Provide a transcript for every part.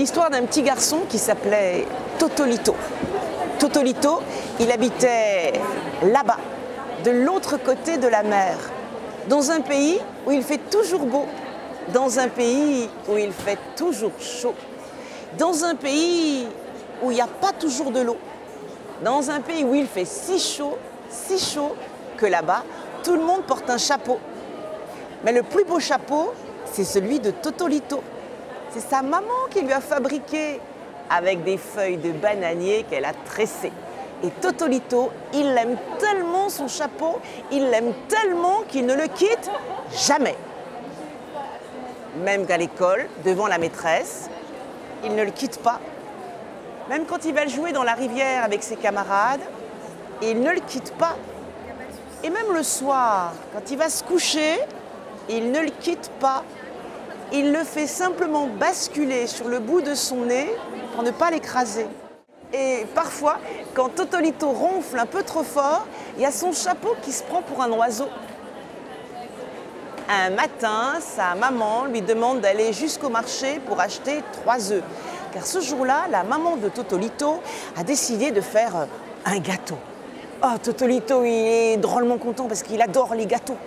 l'histoire d'un petit garçon qui s'appelait Totolito. Totolito, il habitait là-bas, de l'autre côté de la mer, dans un pays où il fait toujours beau, dans un pays où il fait toujours chaud, dans un pays où il n'y a pas toujours de l'eau, dans un pays où il fait si chaud, si chaud, que là-bas, tout le monde porte un chapeau. Mais le plus beau chapeau, c'est celui de Totolito. C'est sa maman qui lui a fabriqué avec des feuilles de bananier qu'elle a tressées. Et Totolito, il aime tellement son chapeau, il l'aime tellement qu'il ne le quitte jamais. Même qu'à l'école, devant la maîtresse, il ne le quitte pas. Même quand il va jouer dans la rivière avec ses camarades, il ne le quitte pas. Et même le soir, quand il va se coucher, il ne le quitte pas. Il le fait simplement basculer sur le bout de son nez pour ne pas l'écraser. Et parfois, quand Totolito ronfle un peu trop fort, il y a son chapeau qui se prend pour un oiseau. Un matin, sa maman lui demande d'aller jusqu'au marché pour acheter trois œufs. Car ce jour-là, la maman de Totolito a décidé de faire un gâteau. Oh, Totolito, il est drôlement content parce qu'il adore les gâteaux.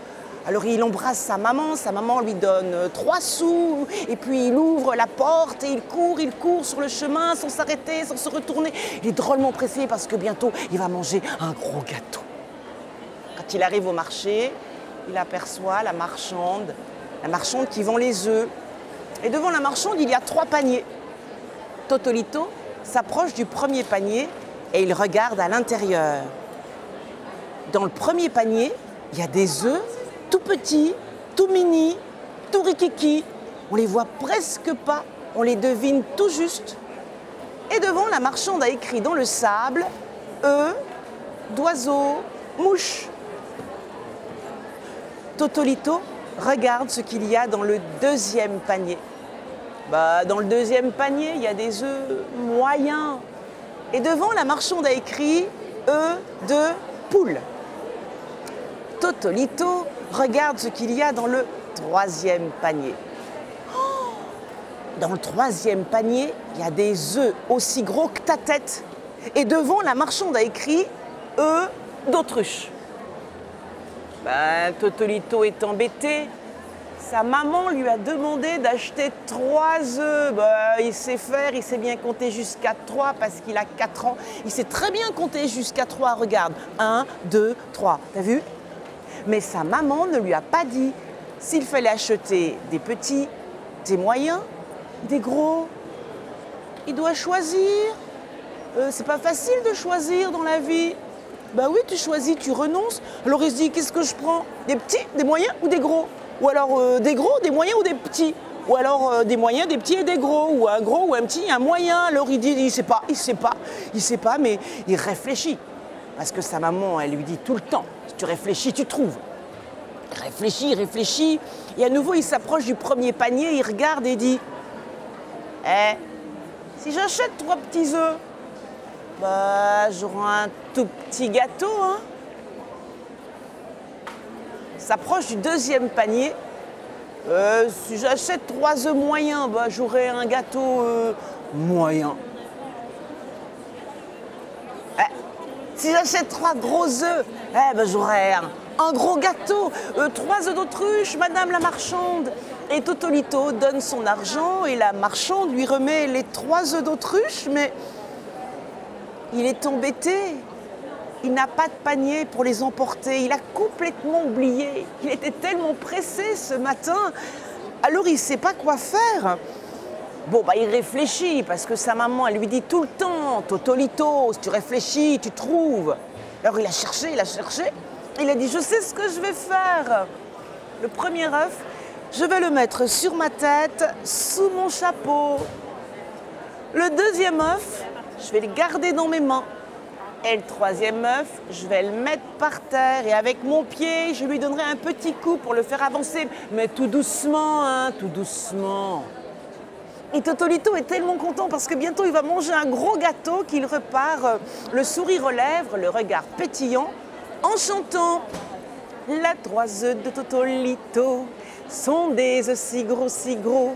Alors il embrasse sa maman, sa maman lui donne euh, trois sous, et puis il ouvre la porte et il court, il court sur le chemin sans s'arrêter, sans se retourner. Il est drôlement pressé parce que bientôt il va manger un gros gâteau. Quand il arrive au marché, il aperçoit la marchande, la marchande qui vend les œufs. Et devant la marchande, il y a trois paniers. Totolito s'approche du premier panier et il regarde à l'intérieur. Dans le premier panier, il y a des œufs tout petits, tout mini, tout rikiki. On les voit presque pas, on les devine tout juste. Et devant, la marchande a écrit dans le sable œufs, d'oiseaux, mouches. Totolito regarde ce qu'il y a dans le deuxième panier. Bah, dans le deuxième panier, il y a des œufs moyens. Et devant, la marchande a écrit œufs de poule. Totolito regarde ce qu'il y a dans le troisième panier. Dans le troisième panier, il y a des œufs aussi gros que ta tête. Et devant, la marchande a écrit œufs d'autruche. Ben, Totolito est embêté. Sa maman lui a demandé d'acheter trois œufs. Ben, il sait faire, il sait bien compter jusqu'à trois parce qu'il a quatre ans. Il sait très bien compter jusqu'à trois. Regarde, un, deux, trois. T'as vu? Mais sa maman ne lui a pas dit s'il fallait acheter des petits, des moyens, des gros. Il doit choisir. Euh, c'est pas facile de choisir dans la vie. Bah oui, tu choisis, tu renonces. Alors il se dit qu'est-ce que je prends? Des petits, des moyens ou des gros? Ou alors euh, des gros, des moyens ou des petits? Ou alors euh, des moyens, des petits et des gros, ou un gros ou un petit, un moyen? Alors il dit, il sait pas, il sait pas, il sait pas, mais il réfléchit. Parce que sa maman, elle lui dit tout le temps, si tu réfléchis, tu trouves. Il réfléchit. Et à nouveau, il s'approche du premier panier, il regarde et dit Eh, si j'achète trois petits œufs, bah, j'aurai un tout petit gâteau, hein S'approche du deuxième panier. Euh, si j'achète trois œufs moyens, bah, j'aurai un gâteau euh, moyen. Si j'achète trois gros œufs, eh ben j'aurai un, gros gâteau, euh, trois œufs d'autruche, madame la marchande. Et Totolito donne son argent et la marchande lui remet les trois œufs d'autruche, mais il est embêté. Il n'a pas de panier pour les emporter. Il a complètement oublié. Il était tellement pressé ce matin. Alors il ne sait pas quoi faire. Bon, bah, il réfléchit parce que sa maman, elle lui dit tout le temps Totolito, tu réfléchis, tu trouves. Alors il a cherché, il a cherché. Il a dit Je sais ce que je vais faire. Le premier œuf, je vais le mettre sur ma tête, sous mon chapeau. Le deuxième œuf, je vais le garder dans mes mains. Et le troisième œuf, je vais le mettre par terre et avec mon pied, je lui donnerai un petit coup pour le faire avancer. Mais tout doucement, hein, tout doucement. Et Totolito est tellement content parce que bientôt il va manger un gros gâteau qu'il repart, euh, le sourire aux lèvres, le regard pétillant, en chantant La trois œufs de Totolito, sont des œufs si gros, si gros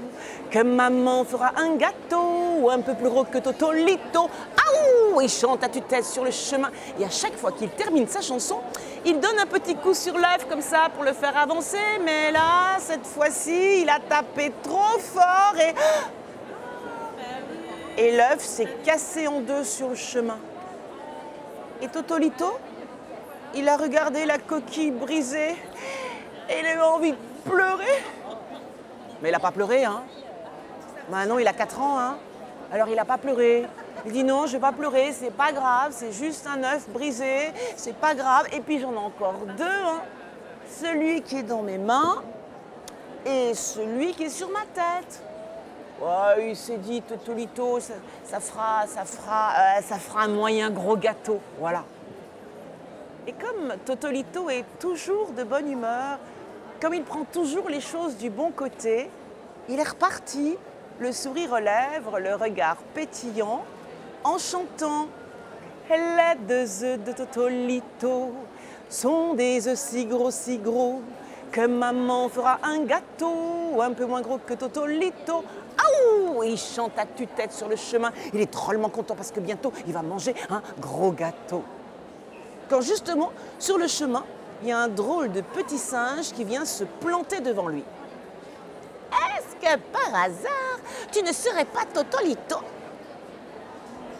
que maman fera un gâteau un peu plus gros que Totolito. Aouh Il chante à tue-tête sur le chemin. Et à chaque fois qu'il termine sa chanson, il donne un petit coup sur l'œuf comme ça pour le faire avancer. Mais là, cette fois-ci, il a tapé trop fort et... Et l'œuf s'est cassé en deux sur le chemin. Et Totolito, il a regardé la coquille brisée et il a eu envie de pleurer. Mais il n'a pas pleuré, hein Maintenant, il a 4 ans, hein Alors, il n'a pas pleuré. Il dit non, je vais pas pleurer, c'est pas grave, c'est juste un œuf brisé, c'est pas grave. Et puis j'en ai encore deux, hein. celui qui est dans mes mains et celui qui est sur ma tête. Ouais, il s'est dit, Totolito, ça, ça, fera, ça, fera, euh, ça fera un moyen gros gâteau. Voilà. Et comme Totolito est toujours de bonne humeur, comme il prend toujours les choses du bon côté, il est reparti, le sourire aux lèvres, le regard pétillant, en chantant Les deux œufs de Totolito sont des œufs si gros, si gros que maman fera un gâteau un peu moins gros que Totolito. Aouh Il chante à tue-tête sur le chemin. Il est drôlement content parce que bientôt il va manger un gros gâteau. Quand justement, sur le chemin, il y a un drôle de petit singe qui vient se planter devant lui. Est-ce que par hasard, tu ne serais pas Totolito?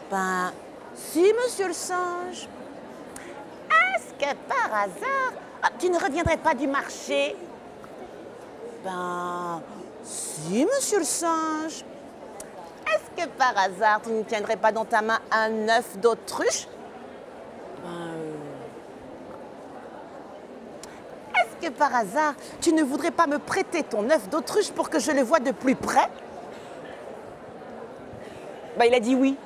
Ben, si, monsieur le singe. Est-ce que par hasard, ah, tu ne reviendrais pas du marché? Ben, si, monsieur le singe. Est-ce que par hasard, tu ne tiendrais pas dans ta main un œuf d'autruche? Ben, euh, Est-ce que par hasard, tu ne voudrais pas me prêter ton œuf d'autruche pour que je le voie de plus près? Ben, il a dit oui.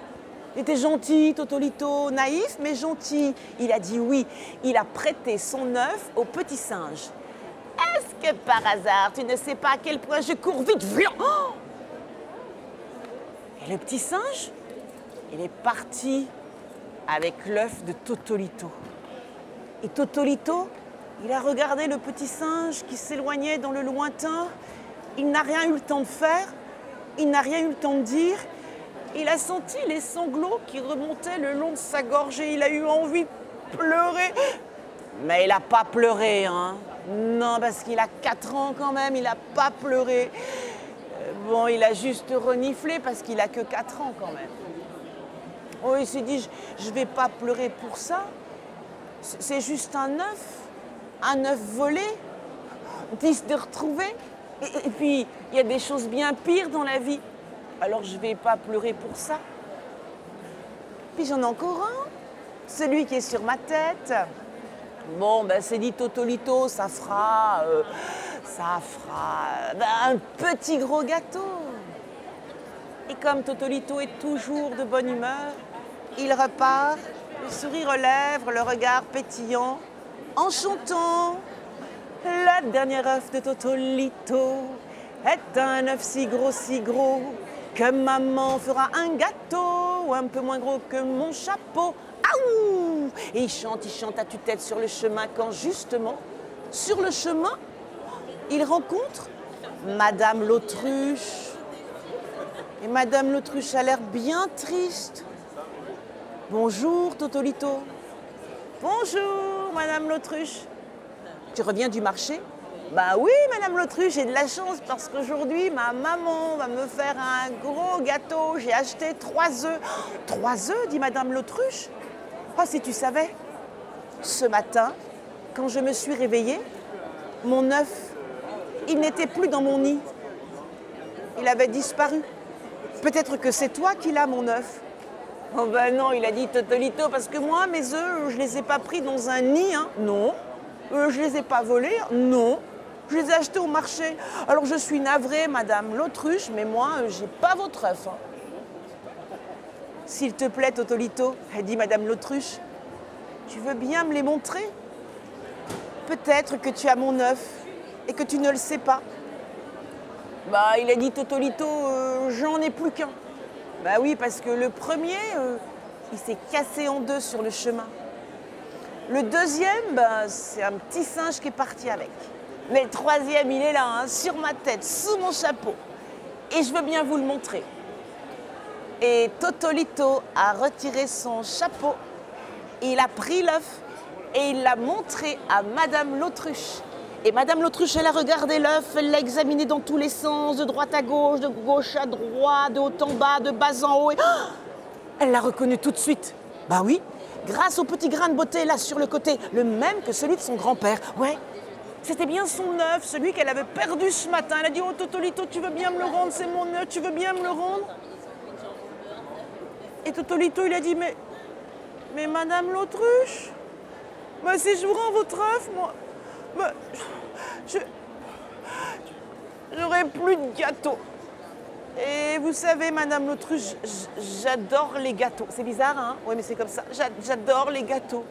Il était gentil, Totolito, naïf, mais gentil. Il a dit oui. Il a prêté son œuf au petit singe. Est-ce que par hasard, tu ne sais pas à quel point je cours vite? Oh Et le petit singe, il est parti avec l'œuf de Totolito. Et Totolito, il a regardé le petit singe qui s'éloignait dans le lointain. Il n'a rien eu le temps de faire. Il n'a rien eu le temps de dire. Il a senti les sanglots qui remontaient le long de sa gorge et il a eu envie de pleurer. Mais il n'a pas pleuré, hein. Non, parce qu'il a 4 ans quand même, il n'a pas pleuré. Bon, il a juste reniflé parce qu'il a que 4 ans quand même. Oh, il s'est dit, je ne vais pas pleurer pour ça. C'est juste un œuf, un œuf volé, triste de retrouver. Et, et puis, il y a des choses bien pires dans la vie. Alors, je ne vais pas pleurer pour ça. Puis j'en ai encore un, celui qui est sur ma tête. Bon, ben c'est dit Totolito, ça fera, euh, ça fera ben, un petit gros gâteau. Et comme Totolito est toujours de bonne humeur, il repart, le sourire aux lèvres, le regard pétillant, en chantant La dernière œuf de Totolito est un œuf si gros, si gros que maman fera un gâteau un peu moins gros que mon chapeau. Aouh Et il chante, il chante à tue-tête sur le chemin quand justement, sur le chemin, il rencontre Madame l'autruche. Et Madame l'autruche a l'air bien triste. Bonjour Totolito. Bonjour Madame l'autruche. Tu reviens du marché? Bah oui Madame l'autruche, j'ai de la chance parce qu'aujourd'hui ma maman va me faire un gros gâteau. J'ai acheté trois œufs. Trois œufs dit Madame l'autruche? Oh si tu savais, ce matin, quand je me suis réveillée, mon œuf, il n'était plus dans mon nid. Il avait disparu. Peut-être que c'est toi qui l'as, mon œuf. Oh ben non, il a dit Totolito, parce que moi, mes œufs, je les ai pas pris dans un nid, hein. Non. Euh, je les ai pas volés, non. Je les ai achetés au marché. Alors je suis navrée, madame l'autruche, mais moi, euh, j'ai pas votre œuf. hein. S'il te plaît, Totolito, a dit madame l'autruche, tu veux bien me les montrer? Peut-être que tu as mon œuf que tu ne le sais pas. Bah, il a dit Totolito, euh, j'en ai plus qu'un. Bah oui, parce que le premier, euh, il s'est cassé en deux sur le chemin. Le deuxième, bah, c'est un petit singe qui est parti avec. Mais le troisième, il est là, hein, sur ma tête, sous mon chapeau. Et je veux bien vous le montrer. Et Totolito a retiré son chapeau, il a pris l'œuf et il l'a montré à Madame l'autruche. Et Madame l'autruche, elle a regardé l'œuf, elle l'a examiné dans tous les sens, de droite à gauche, de gauche à droite, de haut en bas, de bas en haut. Elle l'a reconnu tout de suite. Bah oui, grâce au petit grain de beauté là sur le côté, le même que celui de son grand-père. Ouais, c'était bien son œuf, celui qu'elle avait perdu ce matin. Elle a dit Oh Totolito, tu veux bien me le rendre C'est mon œuf, tu veux bien me le rendre? Et Totolito, il a dit Mais, mais Madame l'autruche, si je vous rends votre œuf, moi, mais, je, j'aurai plus de gâteau. Et vous savez, Madame l'autruche, j'adore les gâteaux. C'est bizarre, hein? Oui, mais c'est comme ça. J'adore les gâteaux.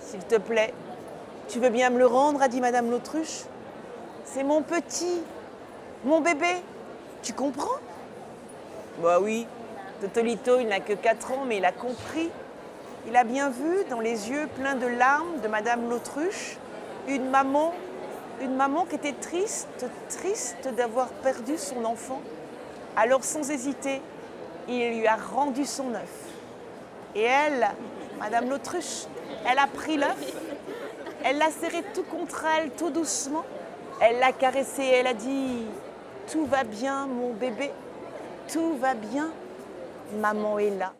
S'il te plaît, tu veux bien me le rendre a dit Madame l'autruche? C'est mon petit, mon bébé. Tu comprends? Bah oui, Totolito, il n'a que 4 ans, mais il a compris. Il a bien vu dans les yeux pleins de larmes de Madame l'autruche une maman, une maman qui était triste, triste d'avoir perdu son enfant. Alors sans hésiter, il lui a rendu son œuf. Et elle, Madame l'autruche, elle a pris l'œuf elle l'a serré tout contre elle, tout doucement. Elle l'a caressé, elle a dit Tout va bien, mon bébé, tout va bien, maman est là.